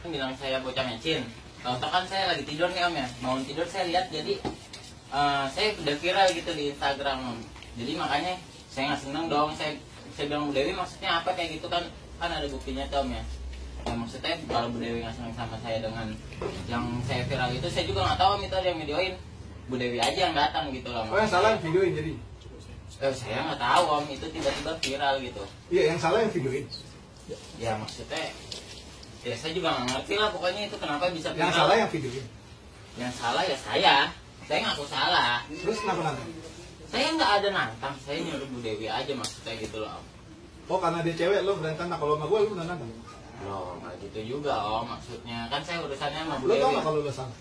kan bilang saya bocah mecin. Tahu kan saya lagi tidur nih om ya. Bangun tidur saya lihat jadi eh, saya udah viral gitu di Instagram om. Jadi makanya saya nggak seneng dong. Saya saya bilang Bu Dewi maksudnya apa? Kayak gitu kan. Kan ada buktinya tuh om ya. Ya, maksudnya kalau Bu Dewi nggak seneng sama saya dengan yang saya viral itu saya juga nggak tahu om itu ada yang videoin. Bu Dewi aja yang datang gitu loh Oh yang salah yang videoin jadi. Eh, saya nggak tahu om. Itu tiba-tiba viral gitu. Iya yang salah yang videoin. ya maksudnya ya saya juga nggak ngerti lah pokoknya itu kenapa bisa Yang salah yang videoin. yang salah ya saya saya ngaku salah Terus kenapa nanti? saya nggak ada nantang saya nyuruh Bu Dewi aja maksudnya gitu loh om Oh karena dia cewek lo berani tantang kalau sama gue lo berani tantang. loh nggak gitu juga om maksudnya kan saya urusannya sama Bu Lo tau Dewi nggak kalau lo salah?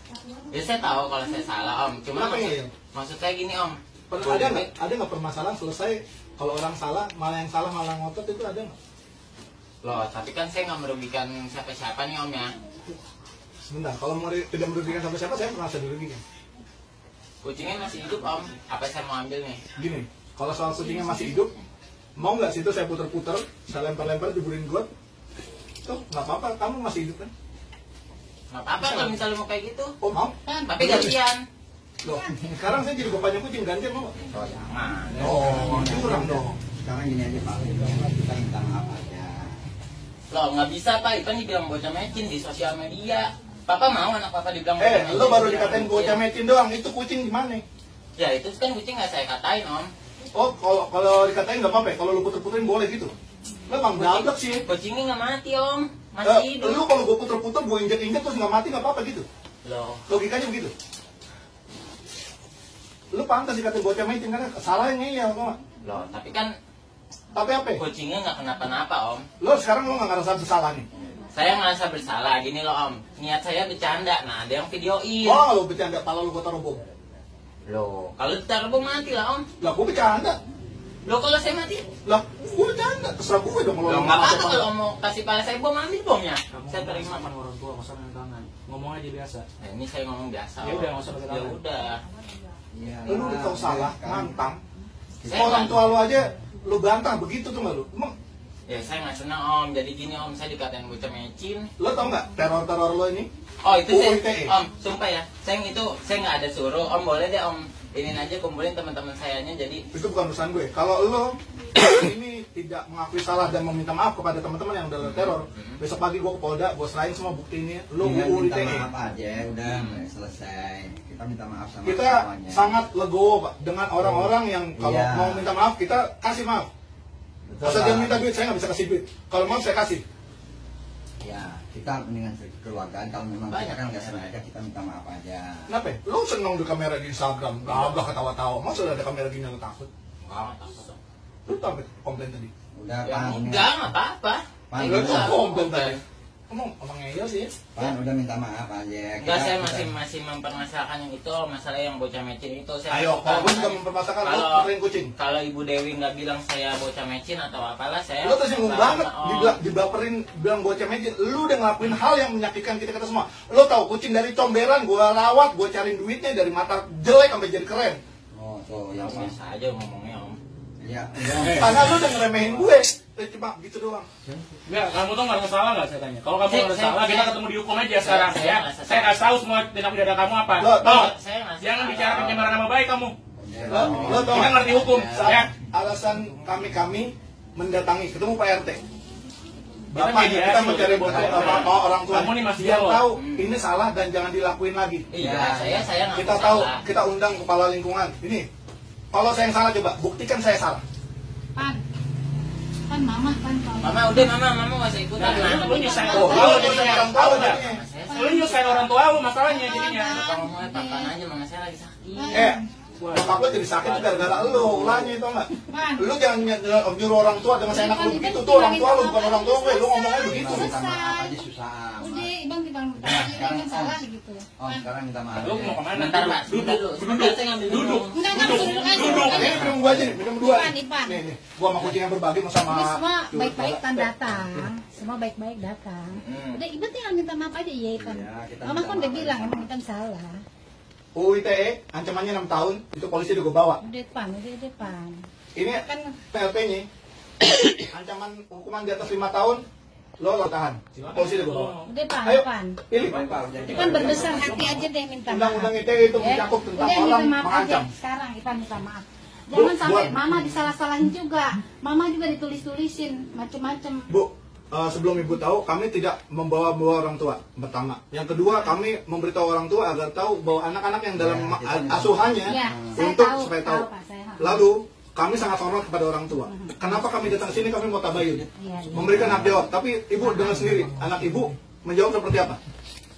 ya saya tahu kalau saya salah om cuma Kenapa maksud, ngeyel? maksud saya gini om Ada nggak? Ada nggak permasalahan selesai kalau orang salah malah yang salah malah ngotot itu ada nggak? Loh tapi kan saya nggak merugikan siapa-siapa nih om ya Sebentar, kalau mau tidak merugikan sampai siapa saya merasa dirugikan. kucingnya masih hidup om apa saya mau ambil nih Gini, kalau soal kucingnya masih hidup, mau nggak situ saya puter-puter, saya lempar-lempar jeburin got, tuh nggak apa-apa, kamu masih hidup kan? nggak apa-apa kalau misalnya mau kayak gitu Oh mau? tapi gantian Loh, sekarang saya jadi bapaknya kucing gantian mau nggak? oh jangan Oh, curang dong. Sekarang gini aja Pak, kita minta maaf aja. Loh nggak bisa pak, itu kan dibilang bocah mecin di sosial media. Papa mau anak papa dibilang Eh, bocah lo baru dikatain bocah mecin doang, itu kucing gimana? Ya itu kan kucing nggak saya katain om. Oh, kalau kalau dikatain nggak apa-apa, ya? kalau lu puter-puterin boleh gitu. Lo bang dadak sih. Kucingnya nggak mati om, masih Eh, hidup. lu kalau gue puter-puter, gue injek-injek terus nggak mati nggak apa-apa gitu. Loh, Logikanya begitu. Lu pantas dikatain bocah mecin karena salah yang iya, tau nggak? loh tapi kan Tapi apa? ya? kucingnya nggak kenapa-napa om. Lo sekarang lo nggak ngerasa bersalah nih? Saya ngerasa bersalah gini loh om. Niat saya bercanda, nah ada yang videoin. Oh, lo bercanda, pala lu gue taruh bom. Loh, kalau ditaruh bom mati lah om. Lah, gue bercanda. Loh kalau saya mati, Lah, gue bercanda. Terserah gue dong lo nggak apa-apa kalau mau kasih pala saya bom ambil bomnya. Kamu Saya terima. sama orang tua, nggak usah tangan. Ngomong aja biasa. Nah, ini saya ngomong biasa. Ya udah, nggak usah pakai Ya tangan. udah. Iya. Lu udah tau salah. Saya Orang tua lu aja lu bantah begitu tuh nggak lu? Emang Ya saya nggak senang om, jadi gini om, saya dikatain bocah mecin. lo tau nggak teror-teror lo ini? Oh itu saya, UITE. om, sumpah ya, saya itu saya nggak ada suruh, om boleh deh om, ini aja kumpulin teman-teman sayanya jadi Itu bukan urusan gue. Kalau lo ini tidak mengakui salah dan meminta maaf kepada teman-teman yang udah lo teror, besok pagi gue ke Polda, gue serahin semua bukti ini, lo Tinggal UU minta ITE. maaf aja, udah selesai. Kita minta maaf sama Kita semuanya. sangat legowo Pak, dengan orang-orang yang kalau Iya. mau minta maaf kita kasih maaf. Betul, Asal dia minta duit saya nggak bisa kasih duit. Kalau mau saya kasih. Ya, kita mendingan keluargaan kalau memang kita Banyak kan nggak ya. sengaja kita minta maaf aja. Kenapa? ya? Lo seneng di kamera di Instagram, gagah ketawa-tawa. Masa udah ada kamera gini lo takut? Wah, takut. Lu tau apa komplain tadi? Udah, ya Pan. enggak nggak apa-apa. Pan, Saya Lu nggak- komplain tadi. Ngomong, omong ngeyel sih. Pan, udah minta maaf aja. Enggak, saya kita- masih masih mempermasalahkan yang itu masalah yang bocah mecin itu. Saya Ayo, kalau gue juga mempermasalahkan Kalau- kucing. Kalau Ibu Dewi nggak bilang saya bocah mecin atau apalah, saya Lo tersinggung banget, dibla- dibaperin, bilang bocah mecin. Lu udah ngelakuin hal yang menyakitkan kita kita semua. Lo tau kucing dari comberan, gue rawat, gue cariin duitnya dari mata jelek sampai jadi keren. Oh, tuh, yang Ya, biasa aja ngomongnya Ya, udah. Karena lu udah ngeremehin gue. Eh, cuma gitu doang. Enggak, kamu tuh nggak ada salah nggak saya tanya? Kalau kamu nggak ada salah, kita ketemu dihukum aja sekarang saya ya. nggak. Saya kasih tahu semua tindak pidana kamu apa. Toh, nggak jangan bicara pencemaran nama baik kamu. Lo, lo tau Kita nggak? ngerti hukum, Saat ya. alasan kami-kami mendatangi, ketemu Pak RT. Kita Bapaknya mediasi, kita mencari kita bohong. apa orang tua. Kamu nih masih jawab. tahu ini salah dan jangan dilakuin lagi. Iya, Ya, saya saya nggak Kita salah. tahu, kita undang kepala lingkungan. Ini, kalau saya yang salah coba, buktikan saya salah. Pan. Pan mama pan kalau. Mama udah mama mama nggak usah ikutan. Nah, Nah, lu nyusahin Oh, orang tua lu nyusahin jadinya. orang tua Tahu lu nyusahin orang tua lu masalahnya jadinya. kalau ngomongnya papan aja mama saya lagi sakit. Eh, bokap lu jadi sakit gara-gara lu, ulahnya itu enggak? Pan. Lu jangan ny- ny- nyuruh orang tua dengan seenak lu begitu tuh orang tua lu bukan orang tua gue, lu ngomongnya begitu. Minta maaf aja susah amat. Udah, bang Nah, sekarang salah gitu. Oh, sekarang minta maaf. Lu mau ke mana? Saya ngambil Duduk. Duduk. duduk Duduk. duduk aja. Ini minum gua aja nih, minum dua. Ipan, Ipan. Nih, nih, gua sama kucing yang berbagi sama Ini semua Tuh, baik-baik kan coba. datang. Semua baik-baik datang. Hmm. Udah, ibu tinggal minta maaf aja ya Ipan. Iya, kita Mama kan udah bilang Ipan salah. UU ITE ancamannya 6 tahun, itu polisi udah gue bawa. Udah Pan, udah udah Pan. Ini Kan PLP-nya ancaman hukuman di atas 5 tahun lo lo tahan. Polisi gue bawa. Udah pan, Ayo. pan. Pilih. Ipan berbesar hati aja deh minta maaf. Undang-undang ITE itu Ya. mencakup tentang Udah, orang maaf aja. mengancam. Sekarang Ipan minta maaf. Bu, Jangan sampai buat- mama disalah-salahin juga. Mama juga ditulis-tulisin macem-macem. Bu, eh, sebelum ibu tahu, kami tidak membawa-bawa orang tua. Pertama, yang kedua, kami memberitahu orang tua agar tahu bahwa anak-anak yang dalam Ya, asuhannya Ya, saya untuk tahu, supaya tahu, tahu. Pak, saya tahu. Lalu kami sangat hormat kepada orang tua. Kenapa kami datang ke sini? Kami mau tabayun, Iya, iya. memberikan hak jawab. Tapi ibu dengar sendiri, anak ibu menjawab seperti apa?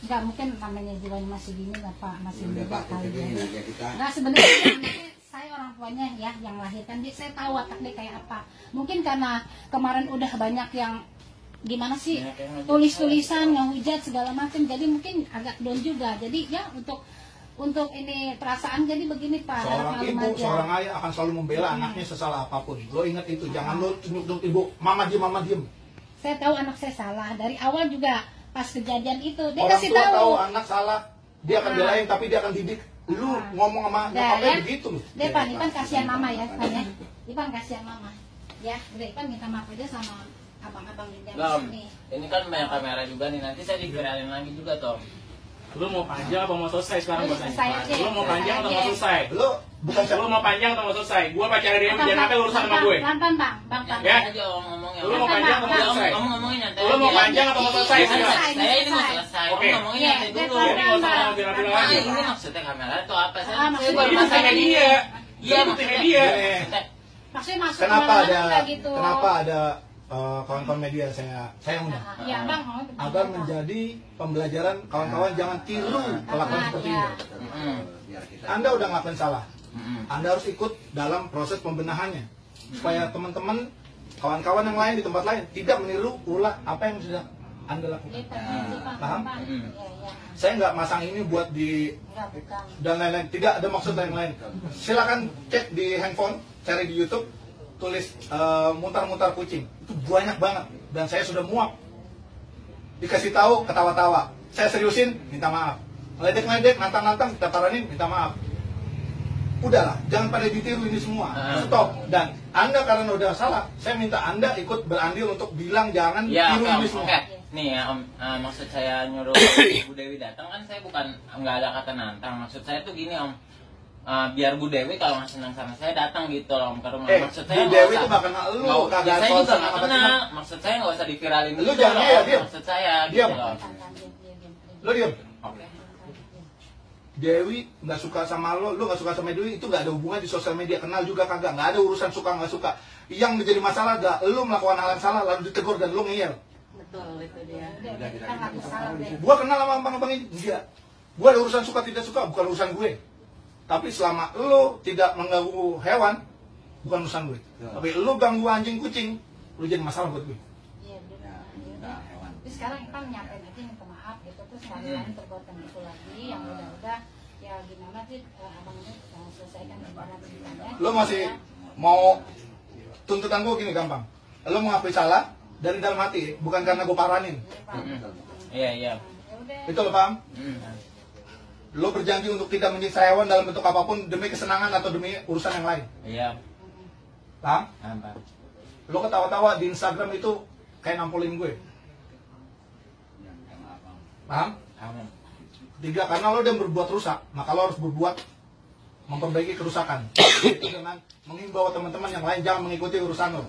Enggak mungkin namanya jiwanya masih gini lah Pak, masih Udah muda Pak, ya. Enggak sebenarnya anaknya saya orang tuanya ya yang lahirkan dia saya tahu watak dia kayak apa. Mungkin karena kemarin udah banyak yang gimana sih ngehujat tulis-tulisan ngehujat segala macam jadi mungkin agak down juga. Jadi ya untuk untuk ini perasaan jadi begini Pak. Seorang ibu, aja. seorang ayah akan selalu membela anaknya sesalah apa pun. Lo ingat itu, jangan lo tunjuk-tunjuk ibu, mama diem, mama diem. Saya tahu anak saya salah dari awal juga pas kejadian itu dia Orang kasih tua tahu. tahu anak salah, dia akan Ah. belain tapi dia akan didik. Lu Ah. ngomong sama Dah, nyokapnya ya. begitu loh. Deh, Pan, Ipan kasihan mama ya, Pan ya. Ipan kasihan mama. Ya, udah Ipan minta maaf aja sama abang-abang di Nggak, dalam Om. sini. Ini kan banyak kamera juga nih. Nanti saya diviralin lagi juga, Tom. Lu mau panjang atau mau selesai sekarang gua tanya? Lu mau panjang atau mau Selesai? Lu bukan Lu mau panjang atau mau selesai? Gua pacar dia jangan sampai Bang, urusan sama gue. Bang, Bang, Bang, Bang. Ya. Lu mau panjang atau mau selesai? om ngomongin nanti. Lu mau panjang atau mau selesai Saya- ini mau Selesai. Oke. Om ngomongin Iya, nanti dia dulu. Bang. bilang-bilang Bang, lagi. Ah, Bang. ini maksudnya kamera itu apa? Saya, baru Ini ini. media. Iya, Ini maksudnya. Eh, Maksudnya masuk Kenapa ada gitu. kenapa ada eh, kawan-kawan media saya saya undang? Iya, Bang. betul, Agar Bang. menjadi pembelajaran kawan-kawan jangan tiru kelakuan Ah, seperti iya. ini. Biar kita Anda udah ngelakuin salah. Anda harus ikut dalam proses pembenahannya supaya teman-teman kawan-kawan yang lain di tempat lain tidak meniru ulah apa yang sudah Anda Iya, lakukan. Iya, Paham? Iya, iya. Saya nggak masang ini buat di dan lain-lain. Tidak ada maksud lain-lain. Silakan cek di handphone, cari di YouTube, tulis eh, mutar-mutar kucing. Itu banyak banget dan saya sudah muak. Dikasih tahu ketawa-tawa. Saya seriusin, minta maaf. Ledek-ledek, nantang-nantang, kita minta maaf. Udahlah, jangan pada ditiru ini semua. Ah. Stop. Dan Anda karena udah salah, saya minta Anda ikut berandil untuk bilang jangan Ya, tiru ini semua. Oke. Nih ya, Om. Eh, maksud saya nyuruh Bu Dewi datang kan saya bukan nggak ada kata nantang. Maksud saya tuh gini, Om. Eh, biar Bu Dewi kalau nggak senang sama saya datang gitu loh, ke rumah. Eh, maksud Bu saya nggak Dewi usah- tuh nggak kenal lu, kagak saya juga nggak kenal. Maksud saya nggak usah diviralin Lu gitu jangan, Om. diam. Maksud saya Diam. gitu loh. Tan, diam. Dewi nggak suka sama lo, lo nggak suka sama Dewi itu nggak ada hubungan di sosial media kenal juga kagak nggak ada urusan suka nggak suka yang menjadi masalah adalah lo melakukan hal yang salah lalu ditegur dan lo ngeyel Betul, itu dia. Udah, kita kita kita gua kenal sama abang-abang ini enggak gua ada urusan suka tidak suka bukan urusan gue tapi selama lo tidak mengganggu hewan bukan urusan gue tapi lo ganggu anjing kucing lo jadi masalah buat gue Iya, betul. Ya, minta hewan. Tapi sekarang Ipan nyampein aja minta maaf gitu terus ada lain perbuatan itu lagi yang udah-udah ya gimana sih eh, abang ini eh, selesaikan ibarat ceritanya. lo masih mau tuntutan gue gini gampang lo mengakui salah dari dalam hati bukan karena gue paranin Iya. Iya, iya. Ya udah. itu lo paham Mm. Lo berjanji untuk tidak menyiksa hewan dalam bentuk apa pun demi kesenangan atau demi urusan yang lain Iya. paham Apa? lo ketawa-tawa di Instagram itu kayak nampulin gue paham Amin. tiga karena lo udah berbuat rusak maka lo harus berbuat memperbaiki kerusakan itu dengan menghimbau teman-teman yang lain jangan mengikuti urusan lo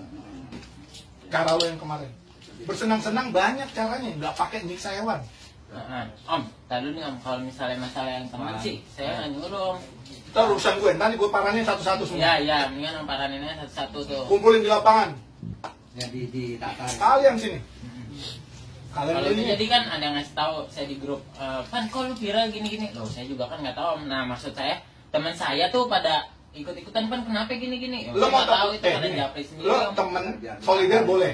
cara lo yang kemarin bersenang-senang banyak caranya nggak pakai nyiksa hewan Heeh. Om, tadi nih Om, kalau misalnya masalah yang teman sih, saya nggak nyuruh Om. itu urusan gue nanti gue paranin satu-satu Iya, semua iya, mendingan Om paraninnya satu-satu tuh. kumpulin di lapangan Ya, di di tatar. kalian sini kalian Kalau itu ini jadi kan ada yang ngasih tahu saya di grup, Pan kok lu viral gini-gini? Loh, saya juga kan nggak tahu Om. Nah, maksud saya teman saya tuh pada ikut-ikutan Pan kenapa gini-gini? Ya, lo mau tahu itu eh, japri sendiri lo Om. temen solider boleh.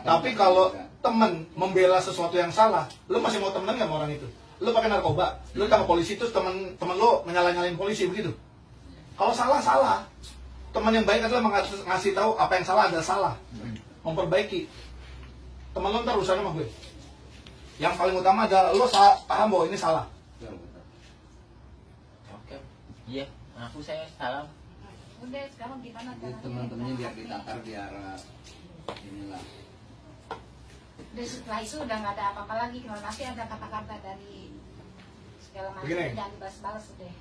Tapi kalau temen membela sesuatu yang salah, lu masih mau temenan nggak sama orang itu? Lu pakai narkoba, lu sama polisi terus temen temen lu menyalah nyalain polisi begitu. Kalau salah salah, teman yang baik adalah mengas- ngasih tahu apa yang salah adalah salah, memperbaiki. Temen lu ntar urusannya sama gue. Yang paling utama adalah lu sa- paham bahwa ini salah. Oke. Iya, aku saya salah. Udah sekarang gimana teman-temannya biar ditatar biar inilah Udah setelah itu udah nggak ada apa-apa lagi kalau nanti ada kata-kata dari segala macam Begini. jangan dibalas-balas deh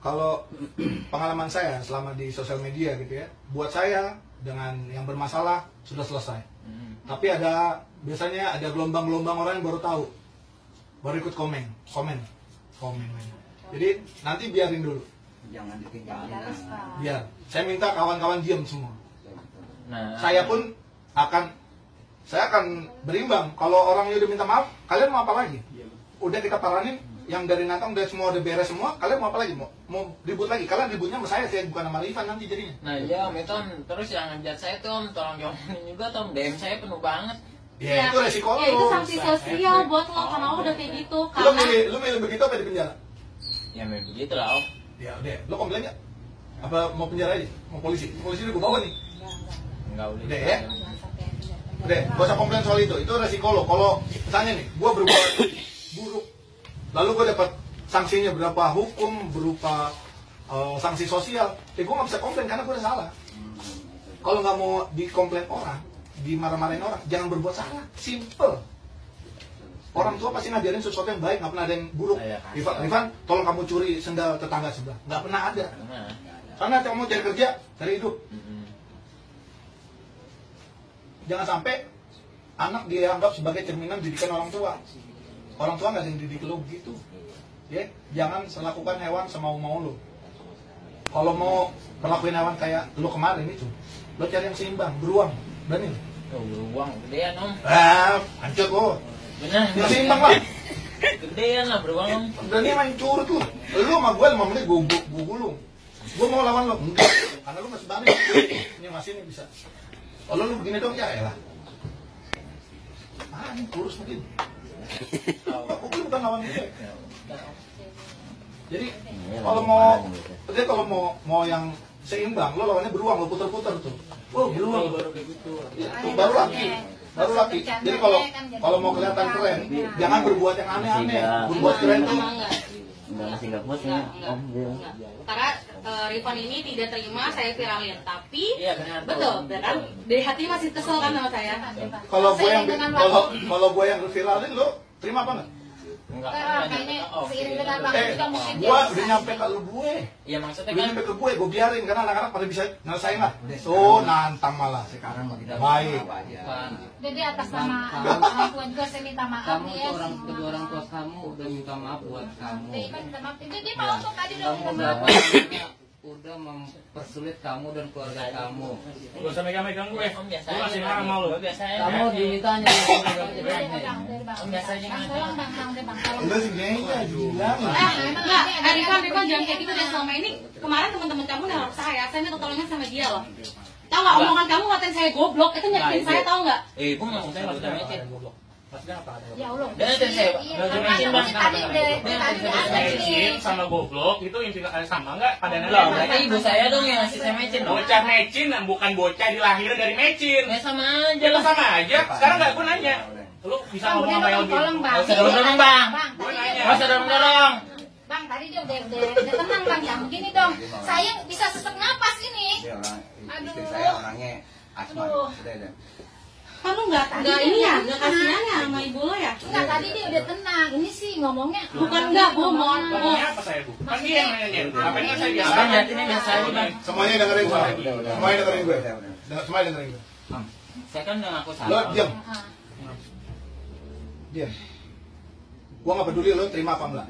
kalau pengalaman saya selama di sosial media gitu ya, buat saya dengan yang bermasalah sudah selesai. Tapi ada biasanya ada gelombang-gelombang orang yang baru tahu, baru ikut komen, komen, komen. Jadi nanti biarin dulu, Jangan ditinggalin. nah. Pak. biar. Saya minta kawan-kawan diam semua. Nah, Saya pun akan, saya akan berimbang. Kalau orangnya udah minta maaf, kalian mau apa lagi? Udah kita paranin, yang dari Natang udah semua udah beres semua, kalian mau apa lagi? Mau, mau ribut lagi? Kalian ributnya sama saya, saya bukan sama Rifan nanti jadinya. Nah iya om itu om terus yang ngejat saya tuh om tolong jawabin juga tuh om DM saya penuh banget. Ya, itu resiko ya itu lo. sanksi sosial buat lo karena lo udah kayak gitu Lu karena milih, lu milih begitu apa di penjara? Ya memang begitu lah om. Ya udah, lu komplain nggak? Apa mau penjara aja? Mau polisi? Polisi udah gue bawa nih. Enggak udah. Udah ya? Udah, gak usah komplain soal itu. Itu resiko lo. Kalau misalnya nih, gue berbuat buruk, lalu gue dapat sanksinya berupa hukum, berupa eh, sanksi sosial, ya gue nggak bisa komplain karena gue udah salah. Kalau nggak mau dikomplain orang, dimarah-marahin orang, jangan berbuat salah. Simple. Orang tua pasti ngajarin sesuatu yang baik, nggak pernah ada yang buruk. Iya, Rifan, Rifan, tolong kamu curi sendal tetangga sebelah. Nggak pernah ada. Karena kamu cari kerja, cari hidup. Jangan sampai anak dianggap sebagai cerminan didikan orang tua. Orang tua nggak ada yang didik lo begitu. Ya, jangan selakukan hewan semau mau lo. Kalau mau perlakuin hewan kayak lo kemarin itu, lo cari yang seimbang, beruang, berani. lo? Tuh beruang gedean om. Ah, hancur lo. Benar. Yang seimbang lah. Gedean lah beruang om. Berani main curut lo. Lo sama gue 5 menit gue gulung. Gue mau lawan lo, enggak. Karena lo masih berani. Ini masih ini bisa. Kalau lo begini dong ya elah. Ah, ini kurus mungkin. Aku kan bukan lawan dia. Jadi kalau mau, dia kalau mau mau yang seimbang, lo lawannya beruang, lo puter-puter tuh. Oh, beruang. Baru kayak gitu. Ya, tuh, baru laki, baru laki. Jadi kalau kalau mau kelihatan keren, jangan berbuat yang aneh-aneh. Berbuat keren tuh. Enggak masih enggak puas ya. Enggak, Om dia. enggak. Karena eh, Rifan ini tidak terima saya viralin, tapi Iya benar. betul, kan dari hati masih kesel kan sama saya. Kalau gue yang kalau kalau gue yang viralin, lo terima apa nggak? Enggak. Eh, enggak, kayaknya enggak, om. seiring dengan waktu Eh, juga mungkin udah nyampe ke lu gue. Iya maksudnya Udah kan nyampe ke gue, gue biarin karena anak-anak pada bisa nyelesain lah. Tuh nantang malah. Sekarang mah kita Baik. Jadi atas nama orang tua juga saya minta maaf Kamu ya. orang kedua orang tua kamu udah minta maaf buat kamu. Dia kan minta maaf. Dia dia mau tuh tadi udah minta maaf. udah mempersulit kamu dan keluarga kamu. Gak usah megang-megang gue. Gue masih marah sama lu. Kamu Bang. Om biasa aja Bang, nggak tolong Bang, Bang, deh, Bang, tolong. Enggak sih kayaknya bilang. Eh, enggak, eh, Rifan, Rifan jangan kayak gitu deh selama ini. Kemarin teman-teman kamu neror saya, saya minta tolongnya sama dia loh. Tahu nggak omongan kamu ngatain saya goblok, itu nyakitin Nah, saya itu. tahu nggak? Eh, gue mau saya maksudnya mecin. Ya Allah. Dan itu saya, Iya, tadi ada Mecin nih. sama goblok itu implikasi sama nggak? Loh, sama. berarti ibu saya dong yang ngasih saya mecin dong. Bocah mecin bukan bocah dilahir dari mecin. Ya sama aja Ya sama aja. Sekarang nggak gue nanya. Lu bisa ngomong udah apa yang lebih? tolong Bang. Nggak usah dorong-dorong, Bang. Bang, Gue tadi nanya. dia- Gak usah dorong-dorong. Bang, tadi dia udah udah tenang Bang, yang begini dong. Saya bisa sesak napas ini. Orang istri Aduh. saya orangnya asma. Aduh. Udah, udah. Kan lu nggak Tadi nggak ini ya, nggak kasihan ya sama ibu lo ya? Enggak, tadi dia udah tenang. Ini sih ngomongnya Bukan enggak, Bu, mohon Ngomongnya apa saya bu? Kan dia yang nanya. Apa yang saya biasa? Ini biasa. Semuanya dengerin gue. Semuanya dengerin gue. Semuanya dengerin gue. Saya kan udah ngaku Lo salah. diam, Ah. diam. Gue nggak peduli lo terima apa enggak.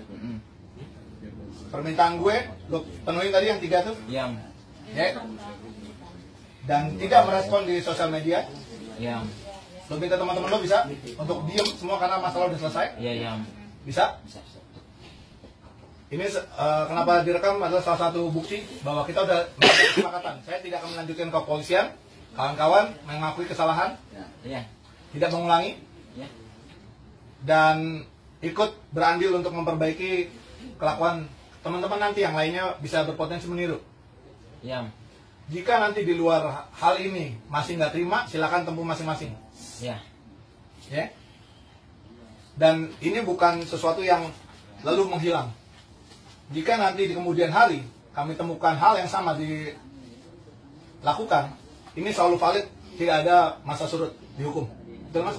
Permintaan gue, lo penuhin tadi yang tiga tuh, Diam. ya. Dan tidak merespon di sosial media. Diam. Lo minta teman-teman lo bisa untuk diem semua karena masalah udah selesai. Iya, diam. Bisa? Bisa. Ini eh, kenapa direkam adalah salah satu bukti bahwa kita udah melakukan kesepakatan. Saya tidak akan melanjutkan ke kepolisian. Kawan-kawan mengakui kesalahan, Iya. tidak mengulangi, Iya. dan ikut berandil untuk memperbaiki kelakuan teman-teman nanti yang lainnya bisa berpotensi meniru. Diam. Jika nanti di luar hal ini masih nggak terima, silakan tempuh masing-masing. Iya. Ya. Dan ini bukan sesuatu yang lalu menghilang. Jika nanti di kemudian hari kami temukan hal yang sama dilakukan, ini selalu valid, tidak ada masa surut dihukum. Betul mas?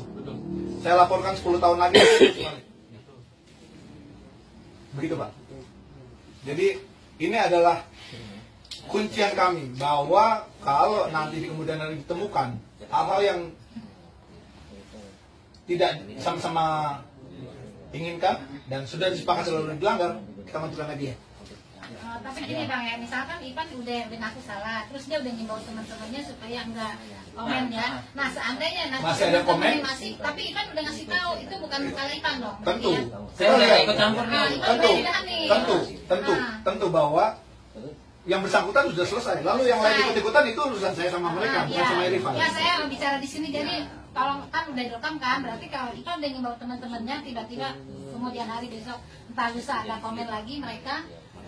Saya laporkan 10 tahun lagi. Begitu pak. Jadi ini adalah kuncian kami bahwa kalau nanti di kemudian hari ditemukan hal-hal yang tidak sama-sama inginkan dan sudah disepakati lalu dilanggar, kita menentukan lagi ya. Eh, tapi gini bang ya, misalkan Ivan udah udah ngaku salah, terus dia udah ngimbau teman-temannya supaya enggak komen ya. Nah seandainya nanti Masih ada komen? masih, tapi Ivan udah ngasih tahu itu bukan salah Ivan dong. Tentu. ya. Saya ikut campur Nah, nih. Ivan Tentu, tentu, tentu, Nah. tentu bahwa yang bersangkutan sudah selesai. Lalu yang lain ikut-ikutan itu urusan saya sama mereka, Nah, bukan ya. sama Irfan. Ya saya bicara di sini jadi kalau kan udah direkam kan berarti kalau Ivan udah ngimbau teman-temannya tiba-tiba kemudian hari besok entah lusa ada komen lagi mereka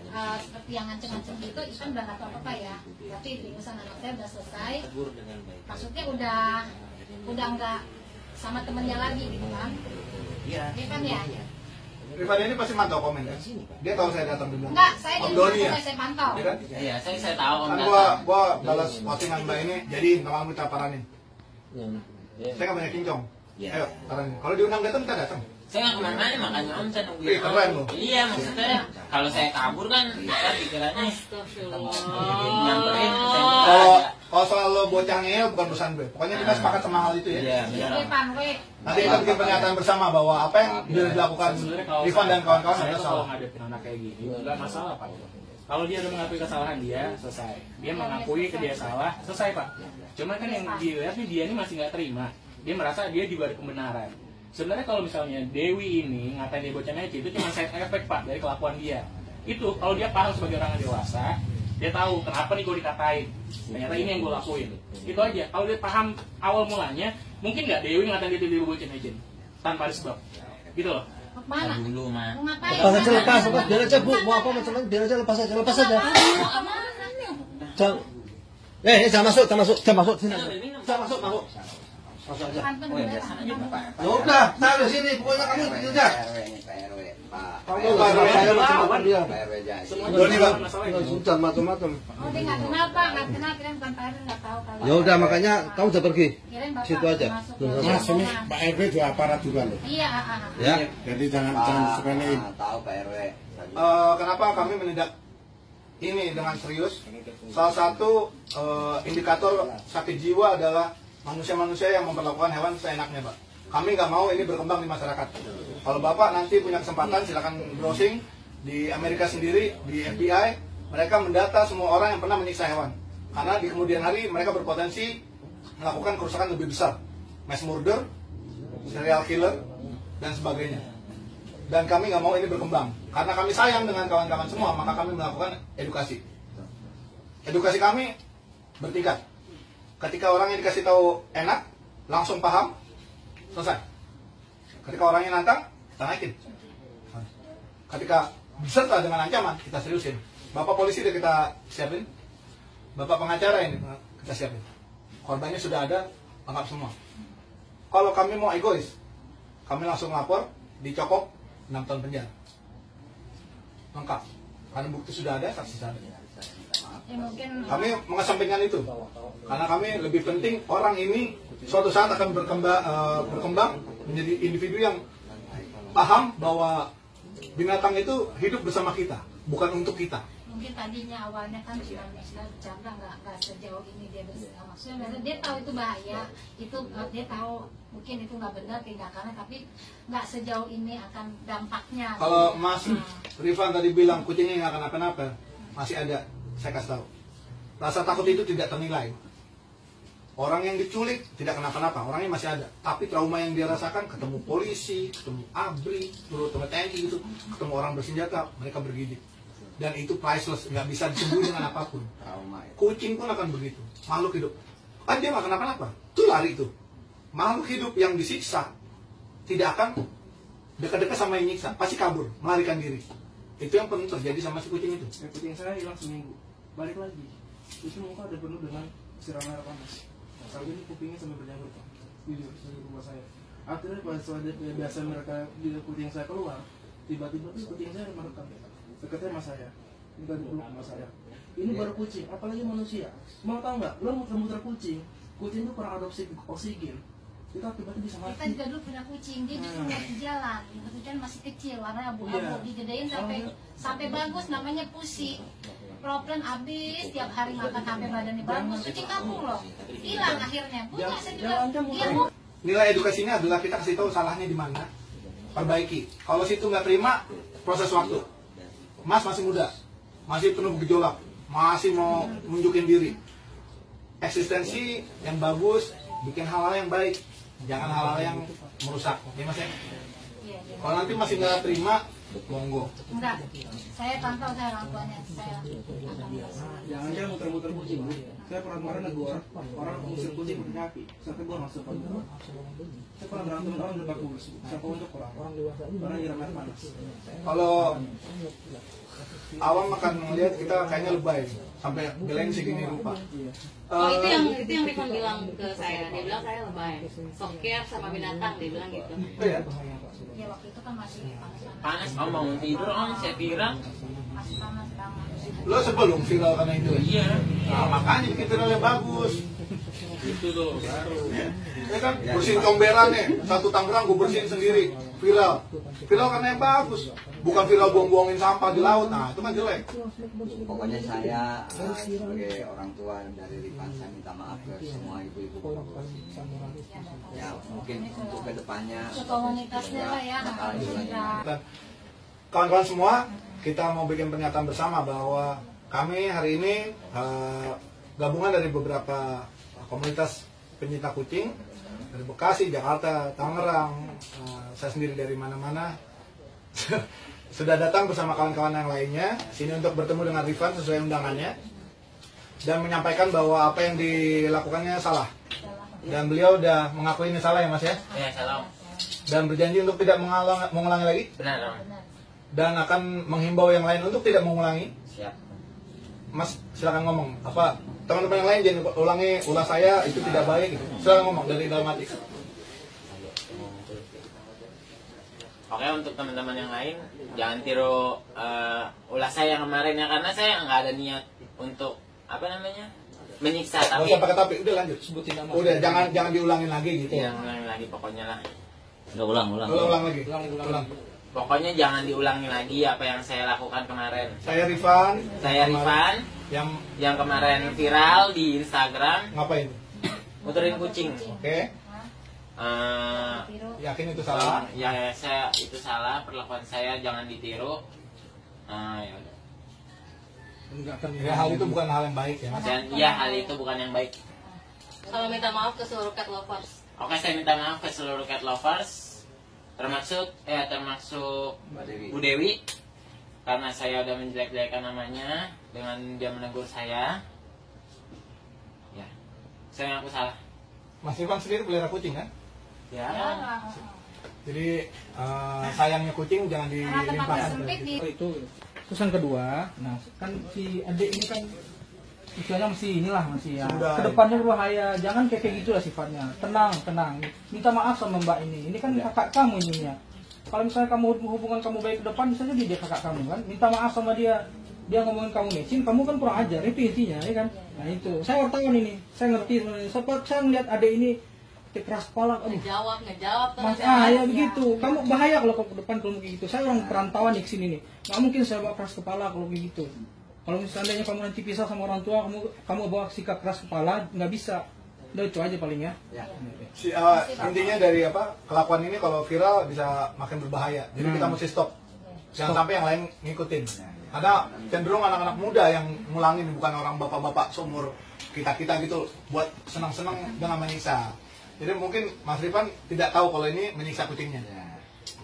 eh, seperti yang ngancem-ngancem gitu Ivan udah nggak tahu apa ya tapi di urusan anak saya udah selesai maksudnya udah udah nggak sama temennya lagi gitu kan Iya. Iya kan ya Irfan ini pasti mantau komen kan? Dia tahu saya datang belakang. enggak saya Om di Doni rumah ya? saya, saya pantau Iya kan? Iya, saya saya tahu om Kan gua gua balas postingan mbak ini, jadi mau minta paranin. Saya nggak banyak kincong. Iya. Ayo, paranin. Kalau diundang datang kita datang. Saya nggak ke mana-mana makanya om saya nungguin. Ih, keren loh. Iya maksudnya kalau saya kabur kan kita pikirannya nyamperin. Kalau. Kalau soal lo bocah ngeyel bukan urusan gue. Pokoknya kita sepakat sama hal itu ya. Iya benar. Nanti kita bikin pernyataan bersama bahwa apa yang sudah dilakukan Rifan dan kawan-kawan saya adalah tuh kalau salah. ngadepin anak kayak gini nggak masalah pak. Kalau dia udah mengakui kesalahan dia selesai. Dia mengakui ke dia salah. selesai pak. Cuma kan yang dilihat nih dia ini masih nggak terima. Dia merasa dia juga ada kebenaran. Sebenarnya kalau misalnya Dewi ini ngatain dia bocah ngeci itu cuma side effect pak dari kelakuan dia. Itu kalau dia paham sebagai orang dewasa dia tahu kenapa nih gue dikatain? Ternyata ini yang gue lakuin. Itu aja. Kalau dia paham awal mulanya mungkin nggak Dewi ngatain dia dia bocah ngeci tanpa ada sebab. Gitu loh. Ke mana Dulu mah. mau ngapain? Lepas aja lepas, lepas. Biar aja bu, mau apa macam mana biar aja lepas aja, lepas aja. Jangan, eh, eh jangan masuk, jangan masuk, jangan masuk. Sini. Jangan masuk, masuk. Masuk Ya udah, di sini, pokoknya kamu. Pak. Pak, Saya dia. Doni. Sudah macam-macam. Oh dia nggak kenal pak, nggak kenal bukan Pak RW nggak tahu kalau. Ya udah makanya kamu udah pergi. Situ aja. Mas, ini. Pak RW juga aparat juga loh. Iya, ah, ah, ah. Ya. Jadi jangan Pak, jangan disepelein. ah, tahu PRW. Eh, kenapa kami menindak ini dengan serius? Salah satu eh, indikator sakit jiwa adalah manusia-manusia yang memperlakukan hewan seenaknya, Pak. Kami nggak mau ini berkembang di masyarakat. Kalau Bapak nanti punya kesempatan, silakan browsing di Amerika sendiri, di FBI, mereka mendata semua orang yang pernah menyiksa hewan. Karena di kemudian hari mereka berpotensi melakukan kerusakan lebih besar, mass murder, serial killer, dan sebagainya dan kami nggak mau ini berkembang karena kami sayang dengan kawan-kawan semua maka kami melakukan edukasi edukasi kami bertingkat ketika orang yang dikasih tahu enak langsung paham selesai. Ketika orangnya nantang kita naikin. Ketika beserta dengan ancaman kita seriusin. Bapak polisi udah kita siapin. Bapak pengacara ini kita siapin. Korbannya sudah ada lengkap semua. Kalau kami mau egois kami langsung lapor dicokok 6 tahun penjara. Lengkap. Karena bukti sudah ada saksi sudah ada Ya mungkin kami mengesampingkan itu. Karena kami lebih penting orang ini suatu saat akan berkembang eh, berkembang menjadi individu yang paham bahwa binatang itu hidup bersama kita bukan untuk kita. mungkin tadinya awalnya kan sudah bercanda nggak nggak sejauh ini dia bersama maksudnya memang dia tahu itu bahaya itu eh, dia tahu mungkin itu nggak benar tindakannya tapi nggak sejauh ini akan dampaknya. Kalau Mas Nah, Rifan tadi bilang kucingnya nggak akan apa-apa masih ada saya kasih tahu. Rasa takut itu tidak ternilai. Orang yang diculik tidak kenapa-napa orangnya masih ada. Tapi trauma yang dia rasakan ketemu polisi ketemu abri turut teman TNI gitu ketemu orang bersenjata mereka bergidik. Dan itu priceless nggak bisa disembuh dengan apa pun. Trauma itu. kucing pun akan begitu. Makhluk hidup. Kan dia nggak kenapa-napa. Itu lari itu. Makhluk hidup yang disiksa tidak akan dekat-dekat sama yang nyiksa. Pasti kabur melarikan diri itu yang pernah terjadi sama si kucing itu Ya, kucing saya hilang seminggu. Balik lagi. Itu muka udah penuh dengan siram air panas. Nah, ini kupingnya sampai berjanggut. Pak. Di di rumah saya. Akhirnya pas ada biasa mereka di kucing saya keluar, tiba-tiba kucing saya merekam. Dekatnya sama saya. Ini peluk sama saya. Ini baru kucing, apalagi manusia. Mau tau nggak? Lo muter-muter kucing, kucing itu kurang adopsi oksigen. Itu akibatnya bisa kita juga dulu punya kucing dia justru nggak di jalan. Kemudian masih kecil warna abu-abu Iya. digedein sampai sampai bagus namanya pusi. Problem habis tiap hari makan sampai badannya bagus kucing kampung loh. Hilang akhirnya. Punya saya juga iya bu nilai edukasinya adalah kita kasih tahu salahnya di mana. Perbaiki. Kalau situ nggak terima proses waktu. Mas masih muda masih penuh gejolak masih mau nunjukin diri. Eksistensi yang bagus bikin hal-hal yang baik jangan hal-hal yang merusak. Ya mas ya? Iya, iya. kalau nanti masih nggak terima monggo. Enggak. Saya pantau saya orang tuanya. Saya jangan jangan muter-muter kucing Bu. saya pernah kemarin negor orang mengusir kucing pakai kaki. Sampai gua masuk kontrol saya pernah berantem orang udah baku siapa untuk orang orang dewasa orang nyiram air panas. Kalau awam akan melihat kita kayaknya lebay. Sampai belain segini rupa Oh itu Eh, yang itu yang Rifan bilang ke saya, dia bilang saya lebay, soker sama binatang, dia bilang gitu. iya. ya waktu itu kan masih panas panas om bangun tidur om saya viral. masih panas banget. Lo sebelum viral karena itu ya? iya. Nah, makanya viral yang bagus. Itu tuh baru ya kan? Bersihin comberan nih. Satu Tangerang gue bersihin sendiri. Viral. Viral karena yang bagus. Bukan viral buang-buangin sampah di laut. Nah itu kan jelek. Pokoknya saya sebagai orang tua dari Rifan saya minta maaf ke semua ibu-ibu Ya mungkin untuk ke depannya ke komunitasnya lah ya kawan-kawan semua kita mau bikin pernyataan bersama bahwa kami hari ini eh, gabungan dari beberapa komunitas pencinta kucing dari Bekasi, Jakarta, Tangerang, eh, saya sendiri dari mana-mana. Sudah datang bersama kawan-kawan yang lainnya. Sini untuk bertemu dengan Rifan sesuai undangannya. Dan menyampaikan bahwa apa yang dilakukannya salah. Dan beliau udah mengakui ini salah ya mas ya? Ya salam dan berjanji untuk tidak mengulang- mengulangi lagi? Benar dan akan menghimbau yang lain untuk tidak mengulangi. siap. Mas silakan ngomong. Apa teman-teman yang lain jangan ulangi ulah saya itu tidak baik. Gitu. Silakan ngomong dari dalam hati. Oke untuk teman-teman yang lain jangan tiru eh, ulah saya yang kemarin ya karena saya nggak ada niat untuk apa namanya menyiksa Gak tapi usah pakai tapi. Udah lanjut. sebutin nama Udah jangan jangan diulangin lagi gitu. yang ulangi lagi pokoknya lah Udah ulang, ulang. Ulang, ulang lagi. Ulang, ulang. Ulang. pokoknya jangan diulangi lagi apa yang saya lakukan kemarin Saya Rifan. saya Rifan Yang yang kemarin viral di Instagram ngapain? muterin kucing Oke. Eh, biru Yakin itu salah? ya saya itu salah perlakuan saya jangan ditiru Ah, ya udah. enggak Ya hal itu bukan hal yang baik ya. Mas. dan ya hal itu bukan yang baik Kalau minta maaf ke seluruh cat lovers. Oke, saya minta maaf ke seluruh cat lovers, termasuk eh termasuk Mbak Dewi. Bu Dewi, karena saya udah menjelek-jelekan namanya dengan dia menegur saya. Ya, saya ngaku salah. Mas Rifan sendiri pelihara kucing kan? Ya, Jadi eh, sayangnya kucing jangan dilimpahkan. Oh, itu terus yang kedua nah kan si adik ini kan usianya masih inilah masih ya Sudah. ke depannya berbahaya jangan kayak gitu lah sifatnya tenang tenang minta maaf sama mbak ini ini kan kakak kamu ininya kalau misalnya kamu hubungan kamu baik ke depan bisa jadi dia kakak kamu kan minta maaf sama dia dia ngomongin kamu mecin kamu kan kurang ajar itu intinya ya kan nah itu saya wartawan ini saya ngerti sebenarnya saya, saya ngeliat adik ini keras kepala aduh Ngejawab, ngejawab terus. Mas, ya. ah ya begitu. Kamu bahaya kalau ke depan kalau kayak gitu. Saya orang perantauan di sini nih. Nggak mungkin saya bawa keras kepala kalau kayak gitu. Kalau misalnya kamu nanti pisah sama orang tua, kamu kamu bawa sikap keras kepala, nggak bisa. Udah itu aja paling ya. Ya. Si, eh, intinya dari apa kelakuan ini kalau viral bisa makin berbahaya. Jadi kita mesti stop. Jangan sampai yang lain ngikutin. Karena cenderung anak-anak muda yang ngulangin bukan orang bapak-bapak seumur kita kita gitu buat senang-senang dengan menyiksa. Jadi mungkin Mas Rifan tidak tahu kalau ini menyiksa kucingnya. Ya.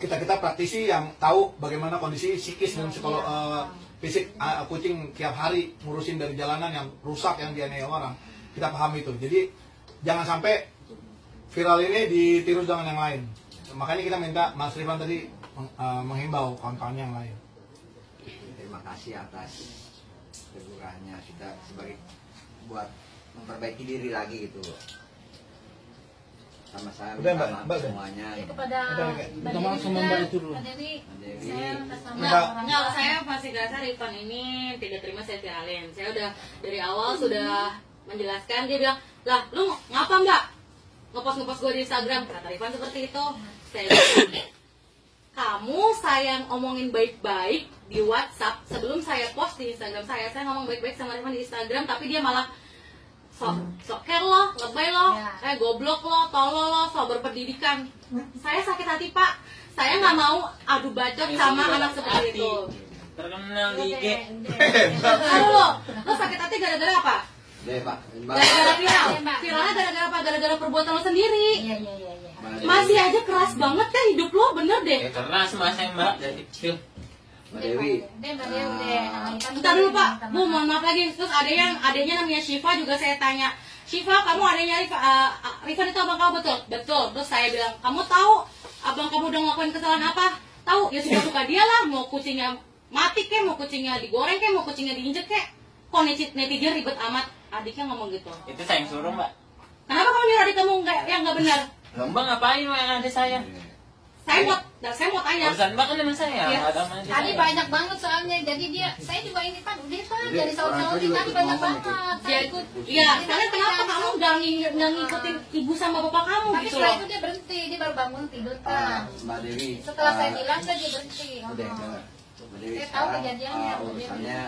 Kita kita praktisi yang tahu bagaimana kondisi psikis dan psikolo eh, fisik eh, kucing tiap hari ngurusin dari jalanan yang rusak yang dianiaya orang. Kita paham itu. Jadi jangan sampai viral ini ditiru dengan yang lain. Makanya kita minta Mas Rifan tadi meng- eh, menghimbau kawan-kawan yang lain. Terima kasih atas tegurannya kita sebagai buat memperbaiki diri lagi gitu. Sama saya Udah, Mbak, Mbak, semuanya. itu gitu. kepada? Mbak maaf sama juga. Mbak itu dulu. Mbak Dewi Mbak Dewi. saya nama Enggak. saya masih rasa Rifan ini tidak terima saya viralin. Saya udah dari awal sudah menjelaskan dia bilang, lah lu ngapa mbak? ngepost ngepost gue di Instagram. Kata Rifan seperti itu. Saya bilang, kamu sayang omongin baik-baik di WhatsApp. Sebelum saya post di Instagram saya saya ngomong baik-baik sama Rifan di Instagram tapi dia malah sok sok care lo lebay lo Ya. eh goblok lo tolol lo sok berpendidikan. Saya sakit hati pak. Saya nggak mau adu bacot sama anak seperti itu. Terkenal di IG lo, lo sakit hati gara-gara apa? Deh pak, Gara-gara viral. Iya. Viralnya gara-gara apa? Gara-gara perbuatan lo sendiri. Iya iya iya iya. Masih aja keras banget kan hidup lo, bener deh. ya keras mas mbak dari kecil Mbak Dewi. Deh Mbak Dewi deh. Nah, kita Bentar dulu pak, bu mohon maaf lagi. Terus ada yang adanya namanya Shiva juga saya tanya. Shiva, kamu adanya Rifa, uh, Rifan itu abang kamu betul? Betul. Terus saya bilang, kamu tahu abang kamu udah ngelakuin kesalahan apa? Tahu? Ya sudah suka dia lah. Mau kucingnya mati kek, mau kucingnya digoreng kek, mau kucingnya diinjek kek. Kok netizen ribet amat? Adiknya ngomong gitu. itu saya yang suruh mbak Kenapa kamu nyuruh adik kamu nggak yang nggak benar? lomba ngapain mbak ada saya Saya mau, nah, saya mau tanya. urusan mbak kan dengan saya Iya. ada dia Tadi banyak banget soalnya, jadi dia, saya juga ini kan, udah kan, dari saudara kita tadi banyak banget. Saya ikut. Iya, sekarang tapi kenapa kamu nggak ng- nggak ngikutin ibu sama bapak kamu Tapi gitu setelah itu dia berhenti, dia baru bangun tidur Ah, kan. Mbak Dewi. Setelah saya ah, bilang, dia berhenti. Udah, Oh. dengar. Mbak Dewi, Saya tahu kejadiannya, ah, urusannya.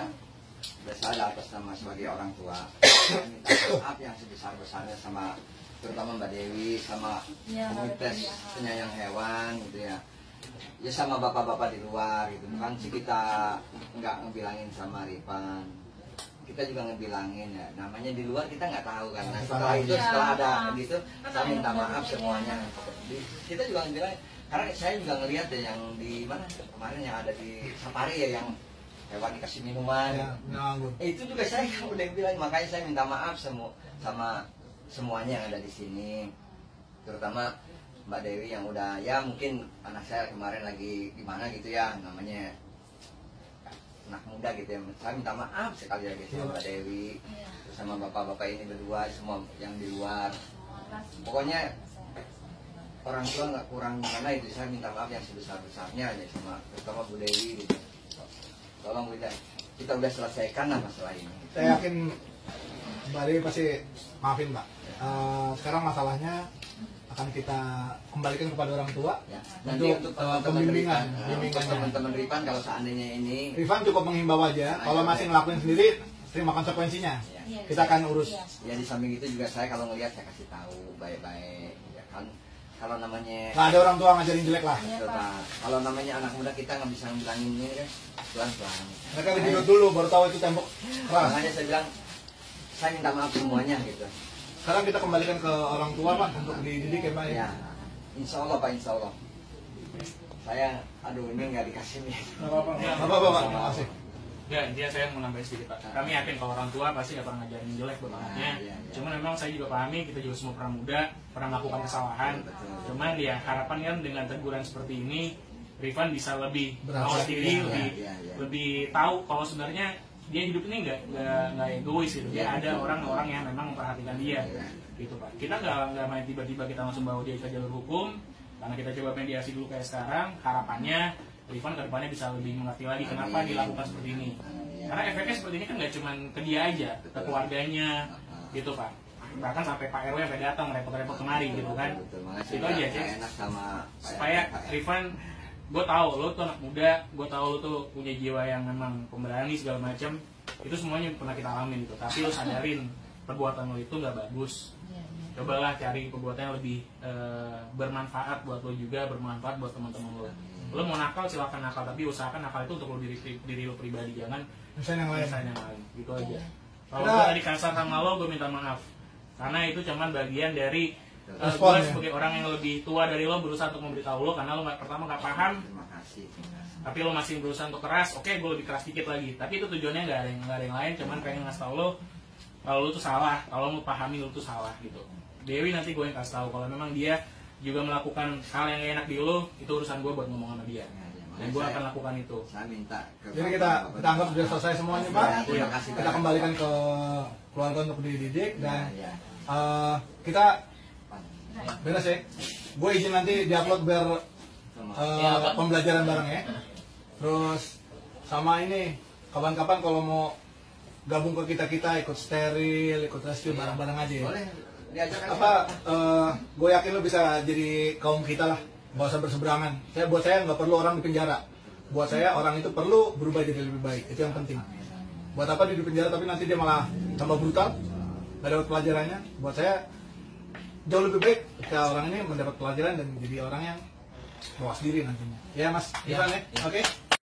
Bersalah atas nama sebagai orang tua. Saya minta maaf yang sebesar-besarnya sama terutama Mbak Dewi sama Mbak komunitas ya. penyayang hewan gitu ya. Ya sama bapak-bapak di luar gitu. Bukan sih kita nggak ngebilangin sama Rifan. Kita juga ngebilangin ya. Namanya di luar kita nggak tahu kan. Nah, setelah itu Iya. setelah ada gitu, saya minta maaf semuanya. Di- Kita juga ngebilangin karena saya juga ngelihat deh yang di mana kemarin yang ada di Safari ya yang hewan dikasih minuman. Ya. Eh, itu juga saya udah bilang. Makanya saya minta maaf semua sama semuanya yang ada di sini. Terutama Mbak Dewi yang udah ya mungkin anak saya kemarin lagi gimana gitu ya namanya anak muda gitu ya. Saya minta maaf sekali lagi sama Mbak Dewi terus sama bapak-bapak ini berdua semua yang di luar. Pokoknya orang tua nggak kurang gimana itu saya minta maaf yang sebesar besarnya ya sama terutama Bu Dewi gitu tolong kita kita udah selesaikan lah masalah ini Saya yakin Mbak Dewi pasti maafin Mbak. Eh, sekarang masalahnya akan kita kembalikan kepada orang tua Ya, nanti untuk eh, teman-teman pembimbingan, Rifan, teman-teman Rifan kalau seandainya ini Rifan cukup menghimbau aja. Kalau masih ngelakuin sendiri, terima konsekuensinya. ya, Kita akan urus. ya di samping itu juga saya kalau ngelihat saya kasih tahu baik-baik ya kan kalau namanya Nggak ada orang tua ngajarin jelek lah. Pak. kalau namanya anak muda kita nggak bisa bilangin ini kan pelan-pelan Mereka ditidur dulu, baru tahu itu tembok keras. makanya saya bilang saya minta maaf semuanya gitu Sekarang kita kembalikan ke orang tua Pak untuk dididik ya Pak ya. ya insya Allah Pak insya Allah saya aduh ini nggak dikasih nih Nggak apa-apa, nggak apa-apa Pak. Terima kasih. Ya, intinya saya mau nambahin sedikit Pak. Kami yakin kalau orang tua pasti gak pernah ngajarin jelek buat anaknya. Ah, iya, iya. Cuman memang saya juga pahami, kita juga semua pernah muda, pernah melakukan kesalahan. Betul. Cuman ya harapan kan dengan teguran seperti ini, Rifan bisa lebih mawas diri, iya, lebih iya, iya. lebih tahu kalau sebenarnya dia hidup ini nggak nggak egois gitu. Dia Iya, ada orang-orang yang memang memperhatikan dia, Iya. gitu Pak. Kita nggak nggak main tiba-tiba kita langsung bawa dia ke jalur hukum, karena kita coba mediasi dulu kayak sekarang. Harapannya Rifan ke depannya bisa lebih mengerti lagi kenapa dilakukan seperti ini. Iya. Karena efeknya seperti ini kan nggak cuma ke dia aja, ke keluarganya, gitu pak. Bahkan sampai Pak RW sampai datang repot-repot kemari gitu kan. betul makasih Itu aja, sama Pak Supaya Rifan, gue tahu lo tuh anak muda, gue tahu lo tuh punya jiwa yang memang pemberani segala macam. Itu semuanya pernah kita alamin gitu. Tapi lo sadarin perbuatan lo itu nggak bagus. Cobalah cari perbuatan yang lebih eh, bermanfaat buat lo juga, bermanfaat buat teman-teman lo. Lo mau nakal silakan nakal, tapi usahakan nakal itu untuk lo diri, diri lo pribadi, jangan Misalnya yang lain. Misalnya yang lain, gitu aja. Kalau Udah. gue tadi kasar sama lo, gue minta maaf. Karena itu cuman bagian dari uh, Respon, gue ya. sebagai orang yang lebih tua dari lo berusaha untuk memberitahu lo karena lo nggak pertama nggak paham, terima kasih terima kasih. tapi lo masih berusaha untuk keras. Oke, gue lebih keras dikit lagi. Tapi itu tujuannya nggak ada yang nggak ada yang lain, cuman pengen ngasih tau lo kalau lo tuh salah, kalau lo pahami lo tuh salah gitu. Dewi nanti gue yang kasih tahu kalau memang dia juga melakukan hal yang gak enak di lo, itu urusan gue buat ngomong sama dia. Ya, ya, Dan gue akan lakukan itu. saya minta ke Jadi kita kita anggap sudah selesai semuanya Pak. Ya, terima kasih Kita kembalikan ke keluarga untuk dididik dan ya, ya. eh, kita beres ya. Gue izin nanti diupload biar Ya, Pak. pembelajaran bareng ya. Terus sama ini kapan-kapan kalau mau gabung ke kita kita ikut steril, ikut rescue bareng-bareng aja ya. boleh diajak aja. apa gue yakin lo bisa jadi kaum kita lah. Nggak usah berseberangan. Saya buat saya nggak perlu orang di penjara. Buat saya orang itu perlu berubah jadi lebih baik. Itu yang penting. Buat apa dia di penjara tapi nanti dia malah tambah brutal? Nggak dapat pelajarannya? Buat saya jauh lebih baik ketika orang ini mendapat pelajaran dan jadi orang yang mawas diri nantinya. Ya mas Ya, ya? ya. oke